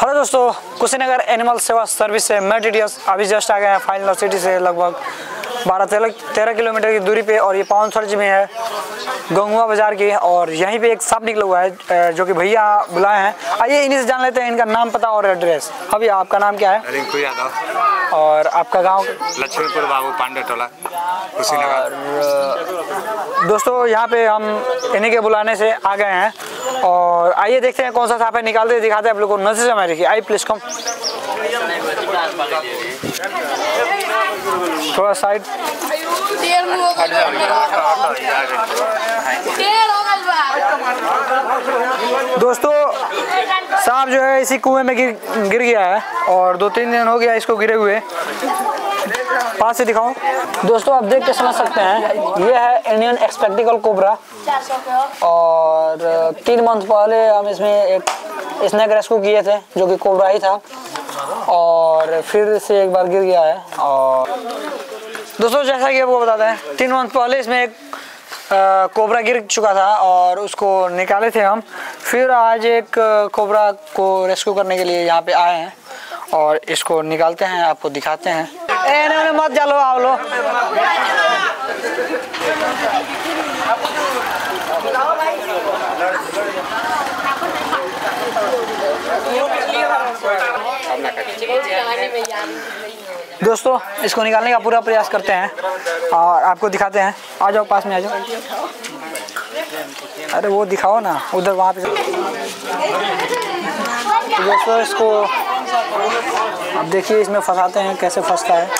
Hello दोस्तों Kushinagar animal सेवा service से मैं टी अभी जस्ट आ गए हैं फाइनल सिटी से लगभग बारह तेरह तेरह किलोमीटर की दूरी पे और ये पावन सर्ज में है गंगुआ बाज़ार की और यहीं पे एक सांप निकला हुआ है जो कि भैया बुलाए हैं। आइए इन्हीं से जान लेते हैं इनका नाम पता और एड्रेस। अभी आपका नाम क्या है? रिंकू यादव। और आपका गाँव? लक्ष्मीपुर बाबू पांडे टोला कुशीनगर। दोस्तों यहाँ पे हम इन्हीं के बुलाने से आ गए हैं। और आइए देखते हैं कौन सा सांप है। निकालते हैं दिखाते हैं आप लोग को। नज़र से हमारे आई प्लीज़ कम। थोड़ा साइड। दोस्तों, सांप जो है इसी कुएँ में गिर गिर गया है और दो तीन दिन हो गया इसको गिरे हुए। पास से दिखाओ दोस्तों, आप देख के समझ सकते हैं, ये है इंडियन एक्सपेक्टिकल कोबरा। और, तीन मंथ पहले हम इसमें एक स्नैक रेस्क्यू किए थे, जो कि कोबरा ही था। और फिर से एक बार गिर गया है। और, दोस्तों, जैसा कि आपको बताते हैं, तीन मंथ पहले इसमें एक कोबरा गिर चुका था और उसको निकाले थे हम। फिर आज एक कोबरा को रेस्क्यू करने के लिए यहाँ पे आए हैं। और इसको निकालते हैं, आपको दिखाते हैं। ए नहीं नहीं, मत जालो आओ दोस्तों इसको निकालने का पूरा प्रयास करते हैं और आपको दिखाते हैं। आ जाओ पास में आ जाओ। अरे वो दिखाओ ना उधर वहाँ पे। तो दोस्तों इसको अब देखिए इसमें फंसाते हैं कैसे फंसता है।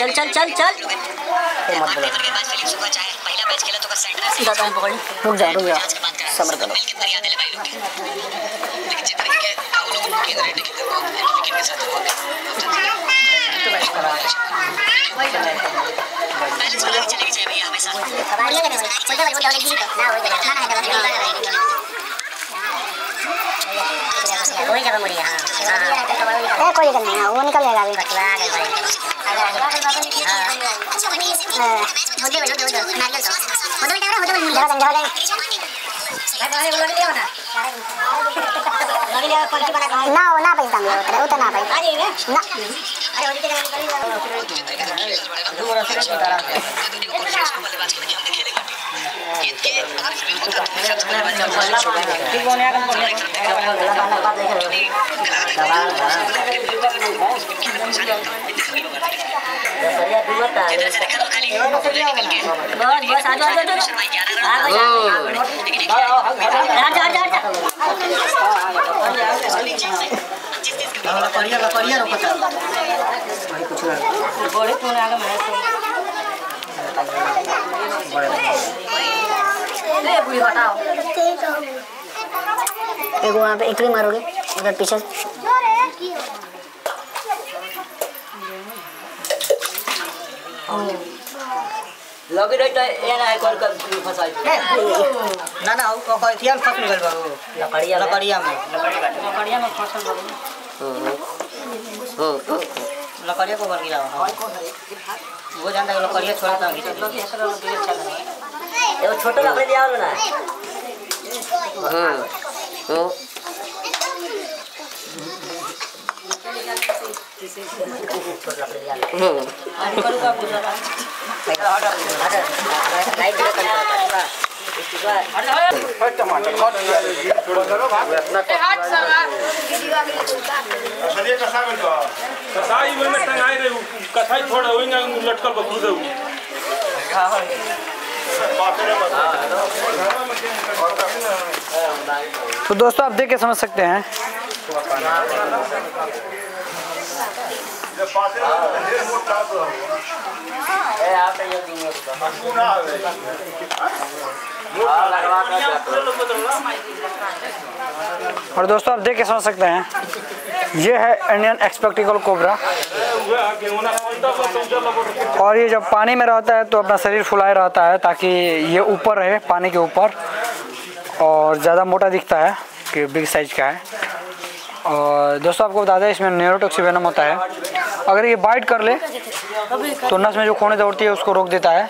चल चल चल चल रुक जा रुक जा सबर करो वही जगह मुड़ी हाँ हाँ कोई दिक्कत नहीं है वो निकल जाएगा अभी कटवा आ गए भाई जरा जरा जरा ना वो ना पैसा देंगे उतना उतना ना पैसा ना बस बस आ जाओ आ जाओ आ जाओ हट जा हट जा हट जा बड़े फ़ोन आ गए ले बुढ़ी हटाओ एक वहाँ पे इटली मारोगे उधर पीछे। लगी रही तो ये ना एक और कर फसाई ना ना वो कोई थियाल फस निकल बाबू लकड़िया में। लकड़िया में। लकड़िया में फ़सल लकड़िया को बन गिरा वो जानता है लकड़िया छोड़ा था एगो छोटो लकड़ी दिया ना कसाई में में टंगाई रे कसाई थोड़ा होइंगा लटकल बखुद दे तो दोस्तों, आप देख के समझ सकते हैं। और दोस्तों, आप देख के समझ सकते हैं। ये है इंडियन एक्सपेक्टिकल कोबरा और ये जब पानी में रहता है तो अपना शरीर फुलाए रहता है ताकि ये ऊपर रहे, पानी के ऊपर। और ज़्यादा मोटा दिखता है कि बिग साइज़ का है। और दोस्तों, आपको बता दें, इसमें न्यूरोटॉक्सिवेनम होता है। अगर ये बाइट कर ले तो नस में जो खून दौड़ती है, उसको रोक देता है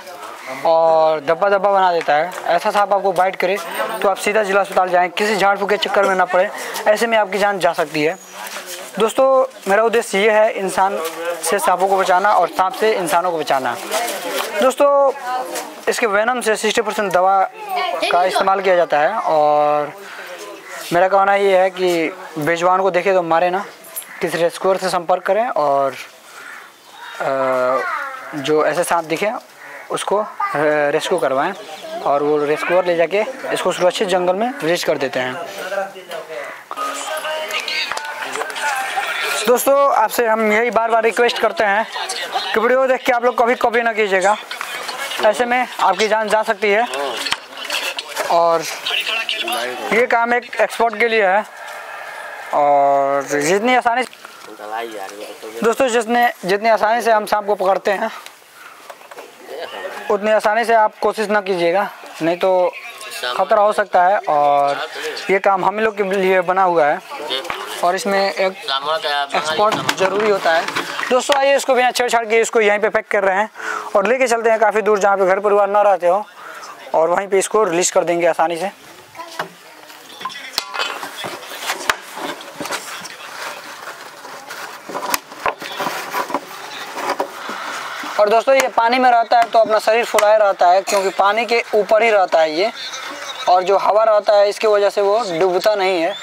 और धब्बा धब्बा बना देता है। ऐसा सांप आपको बाइट करे तो आप सीधा जिला अस्पताल जाएँ, किसी झाड़ फूक के चक्कर में ना पड़े। ऐसे में आपकी जान जा सकती है। दोस्तों, मेरा उद्देश्य ये है इंसान से सांपों को बचाना और सांप से इंसानों को बचाना। दोस्तों, इसके वेनम से 60 परसेंट दवा का इस्तेमाल किया जाता है और मेरा कहना ये है कि बेजवान को देखे तो मारे ना। किसी रेस्क्यूअर से संपर्क करें और जो ऐसे सांप दिखे, उसको रेस्क्यू करवाएँ और वो रेस्क्यूअर ले जाके इसको सुरक्षित जंगल में रिलीज़ कर देते हैं। दोस्तों, आपसे हम यही बार बार रिक्वेस्ट करते हैं कि वीडियो देख के आप लोग कभी कॉपी ना कीजिएगा। ऐसे में आपकी जान जा सकती है। और ये काम एक एक्सपोर्ट के लिए है। और जितनी आसानी दोस्तों, जितने जितनी आसानी से हम सांप को पकड़ते हैं, उतनी आसानी से आप कोशिश ना कीजिएगा। नहीं तो खतरा हो सकता है। और ये काम हम लोग के लिए बना हुआ है। और इसमें एक एक्सपोर्ट ज़रूरी होता है। दोस्तों आइए इसको बिना छेड़छाड़ के इसको यहीं पे पैक कर रहे हैं और लेके चलते हैं काफ़ी दूर जहाँ पे घर परिवार ना रहते हो। और वहीं पे इसको रिलीज़ कर देंगे आसानी से। और दोस्तों ये पानी में रहता है तो अपना शरीर फुलाए रहता है क्योंकि पानी के ऊपर ही रहता है ये। और जो हवा रहता है इसकी वजह से वो डूबता नहीं है।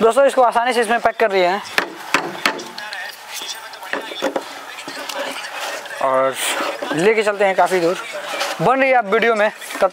दोस्तों इसको आसानी से इसमें पैक कर रही है। और लेके चलते हैं काफ़ी दूर। बन रही है आप वीडियो में तब